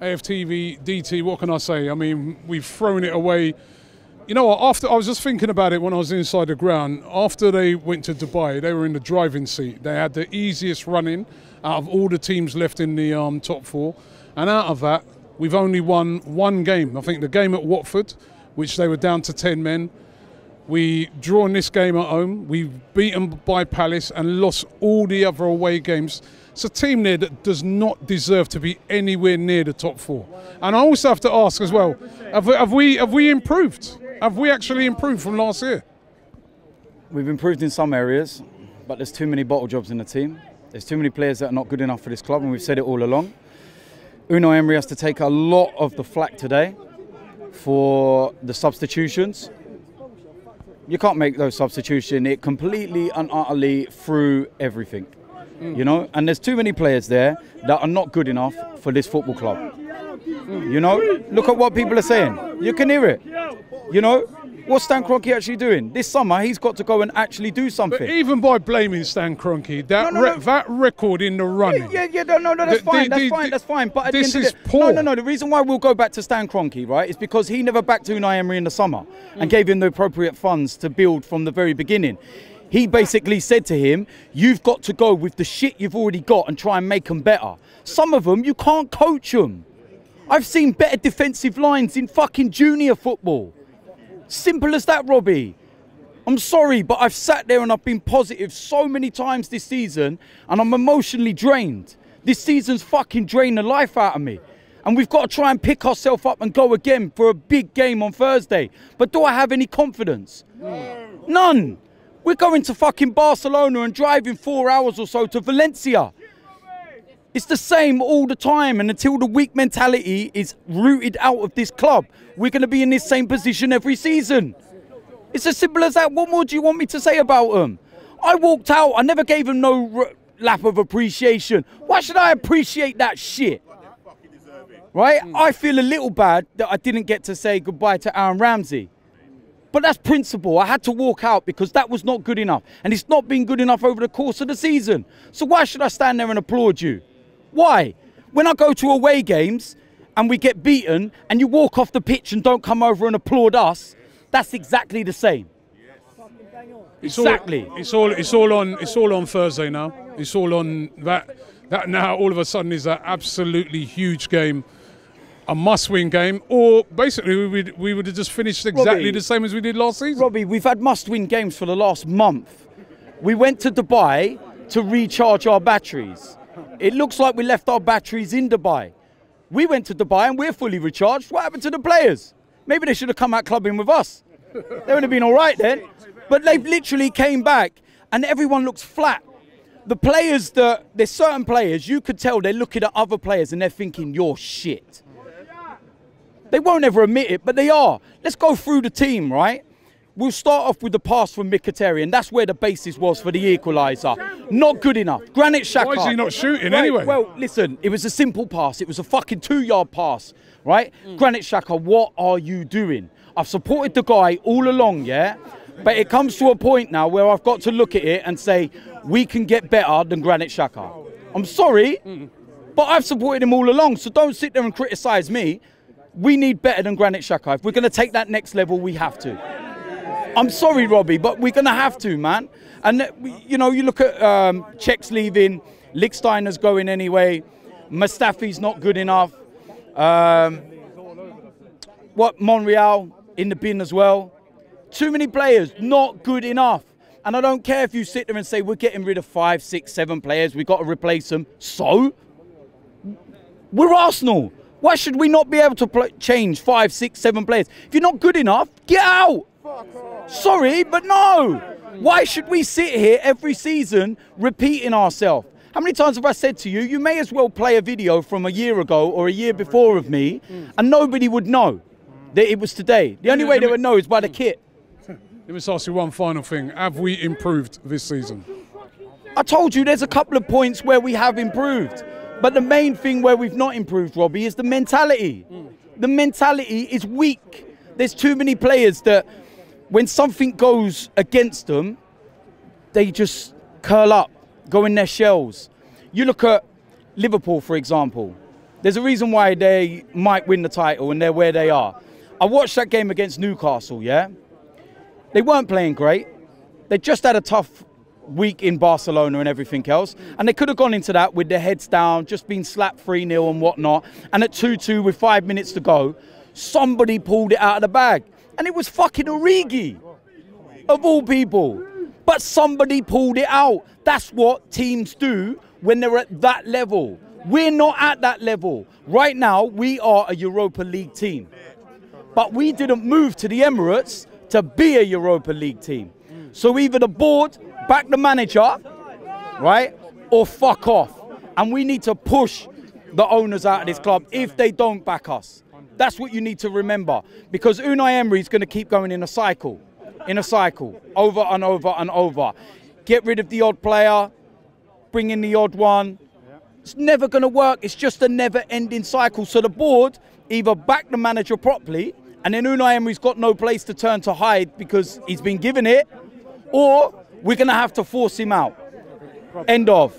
AFTV, DT, what can I say? I mean, we've thrown it away. You know what? After I was just thinking about it when I was inside the ground. After they went to Dubai, they were in the driving seat. They had the easiest running out of all the teams left in the um, top four, and out of that, we've only won one game. I think the game at Watford, which they were down to ten men. We drawn this game at home. We've beaten by Palace and lost all the other away games. It's a team there that does not deserve to be anywhere near the top four. And I also have to ask as well: Have we have we, have we improved? Have we actually improved from last year? We've improved in some areas, but there's too many bottle jobs in the team. There's too many players that are not good enough for this club, and we've said it all along. Unai Emery has to take a lot of the flack today for the substitutions. You can't make those substitutions. It completely and utterly threw everything. You know, and there's too many players there that are not good enough for this football club. You know, look at what people are saying. You can hear it. You know, what's Stan Kroenke actually doing? This summer, he's got to go and actually do But something. even by blaming Stan Kroenke, that No, no, re- that record in the running. Yeah, yeah, no, no, no, that's The- fine, the- that's the- fine, the- that's fine. But at this the end is of the, poor. No, no, no. The reason why we'll go back to Stan Kroenke, right, is because he never backed Unai Emery in the summer and Mm. gave him the appropriate funds to build from the very beginning. He basically said to him, "You've got to go with the shit you've already got and try and make them better. Some of them you can't coach them. I've seen better defensive lines in fucking junior football. Simple as that, Robbie." I'm sorry, but I've sat there and I've been positive so many times this season and I'm emotionally drained. This season's fucking drained the life out of me. And we've got to try and pick ourselves up and go again for a big game on Thursday. But do I have any confidence? None. We're going to fucking Barcelona and driving four hours or so to Valencia. It's the same all the time, and until the weak mentality is rooted out of this club, we're going to be in this same position every season. It's as simple as that. What more do you want me to say about them? I walked out. I never gave them no lap of appreciation. Why should I appreciate that shit? Right? I feel a little bad that I didn't get to say goodbye to Aaron Ramsey. But that's principle. I had to walk out because that was not good enough. And it's not been good enough over the course of the season. So why should I stand there and applaud you? Why? When I go to away games and we get beaten and you walk off the pitch and don't come over and applaud us, that's exactly the same. It's Exactly. All, it's all it's all on it's all on Thursday now. It's all on that that now all of a sudden is an absolutely huge game, a must-win game, or basically we would we would have just finished exactly Robbie. the same as we did last season. Robbie, we've had must-win games for the last month. We went to Dubai to recharge our batteries. It looks like we left our batteries in Dubai. We went to Dubai and we're fully recharged. What happened to the players? Maybe they should have come out clubbing with us. They would have been all right then. But they've literally came back and everyone looks flat. The players that there's certain players you could tell they're looking at other players and they're thinking you're shit. They won't ever admit it, but they are. Let's go through the team, right? We'll start off with the pass from Mkhitaryan. That's where the basis was for the equaliser. Not good enough. Granit Xhaka. Why is he not shooting Right, anyway? Well, listen, it was a simple pass. It was a fucking two-yard pass, right? Mm. Granit Xhaka, what are you doing? I've supported the guy all along, yeah? But it comes to a point now where I've got to look at it and say, we can get better than Granit Xhaka. I'm sorry, mm. but I've supported him all along, so don't sit there and criticise me. We need better than Granit Xhaka. If we're going to take that next level, we have to. I'm sorry, Robbie, but we're going to have to, man. And, uh, you know, you look at um, Cech's leaving, Lichtsteiner's going anyway, Mustafi's not good enough. Um, what, Monreal in the bin as well. Too many players, not good enough. And I don't care if you sit there and say, we're getting rid of five, six, seven players, we've got to replace them. So? We're Arsenal. Why should we not be able to pl- change five, six, seven players? If you're not good enough, get out. Sorry, but no. Why should we sit here every season repeating ourselves? How many times have I said to you, you may as well play a video from a year ago or a year before of me, and nobody would know that it was today. The only way they would know is by the kit. Let me just ask you one final thing: Have we improved this season? I told you there's a couple of points where we have improved. But the main thing where we've not improved, Robbie, is the mentality. The mentality is weak. There's too many players that when something goes against them, they just curl up, go in their shells. You look at Liverpool, for example. There's a reason why they might win the title and they're where they are. I watched that game against Newcastle, yeah? They weren't playing great. They just had a tough week in Barcelona and everything else. And they could have gone into that with their heads down, just been slapped 3 0 and whatnot. And at 2 2 with five minutes to go, somebody pulled it out of the bag. And it was fucking Origi, of all people. But somebody pulled it out. That's what teams do when they're at that level. We're not at that level. Right now, we are a Europa League team. But we didn't move to the Emirates to be a Europa League team. So either the board back the manager, right, or fuck off. And we need to push the owners out of this club if they don't back us. That's what you need to remember. Because Unai Emery is going to keep going in a cycle, in a cycle, over and over and over. Get rid of the odd player, bring in the odd one. It's never going to work. It's just a never ending cycle. So the board either back the manager properly, and then Unai Emery's got no place to turn to hide because he's been given it, or we're going to have to force him out. End of.